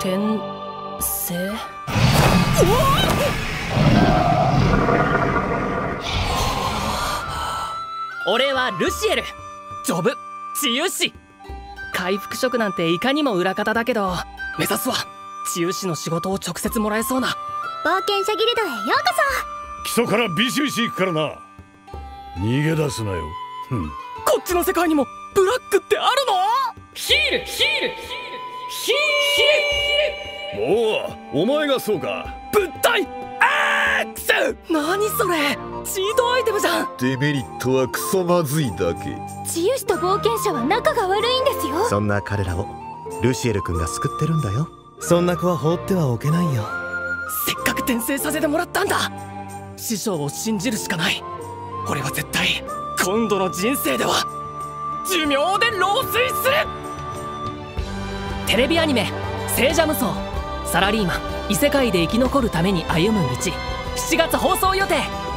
転生？俺はルシエル。ジョブ。治癒士回復職なんていかにも裏方だけど。目指すは。治癒士の仕事を直接もらえそうな。冒険者ギルドへようこ基礎からビシビシ行くからな。逃げ出すなよ。ふん。こっちの世界にもブラックってあるの？ヒールヒールヒールヒールおおお前がそうか物体 X 何それチートアイテムじゃんデメリットはクソまずいだけ治癒士と冒険者は仲が悪いんですよそんな彼らをルシエル君が救ってるんだよそんな子は放ってはおけないよせっかく転生させてもらったんだ師匠を信じるしかない俺は絶対今度の人生では寿命で老衰するテレビアニメ「聖者無双」サラリーマン異世界で生き残るために歩む道7月放送予定。